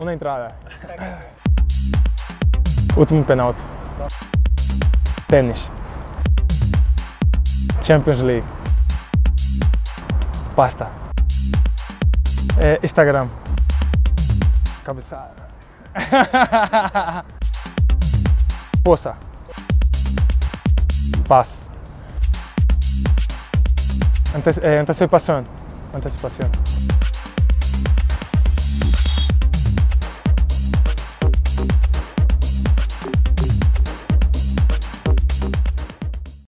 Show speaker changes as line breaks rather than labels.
Na é entrada. Último penalti. Tênis. Champions League. Pasta. É, Instagram. Cabeçada. Poça. Paz. Ante é, antecipação. Antecipação.